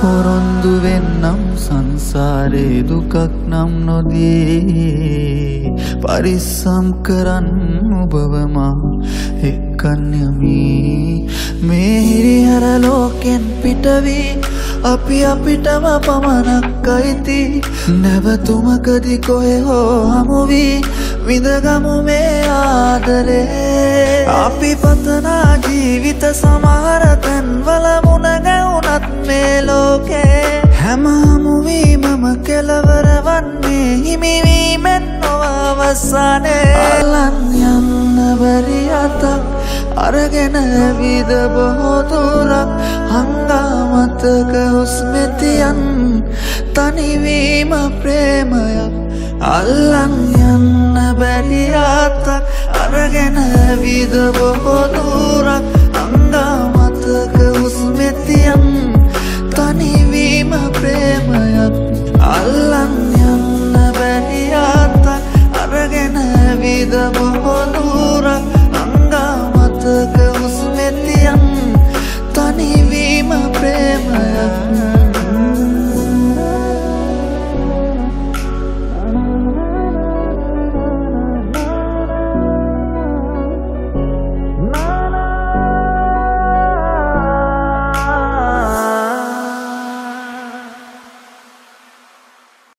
පොරොන්දු වෙන්නම් සංසාරේ දුකක් නම් නොදී. පරිස්සම් කරන්න ඔබවමා එක්කන්යමි. මේ හිරිහර ලෝකෙන් පිටවී. අපි අපිටම පමණක් අයිති. නැවතුමකදි කොහෙ හෝ හමුවී. විඳගමු මේ ආදරේ. අපි පතනා ජීවිත සමහර හැමහමුවීමම කෙලවර වන්නේ හිමිවීමෙන් නොවවස්සානේ අලන් යන්න බැරි අතක් අරගෙන ඇවිද බොහෝතුරක් හංගාමතක හුස්මෙතියන් තනිවීම ප්‍රේමයක්. අල්ලන් යන්න බැරි අතක් අරගෙන ඇවිද බොහෝතුරක් හංගාමතක බොහොනුරක් අංගාමතක උස්මෙතියන් තනිවීම ප්‍රේමයක්.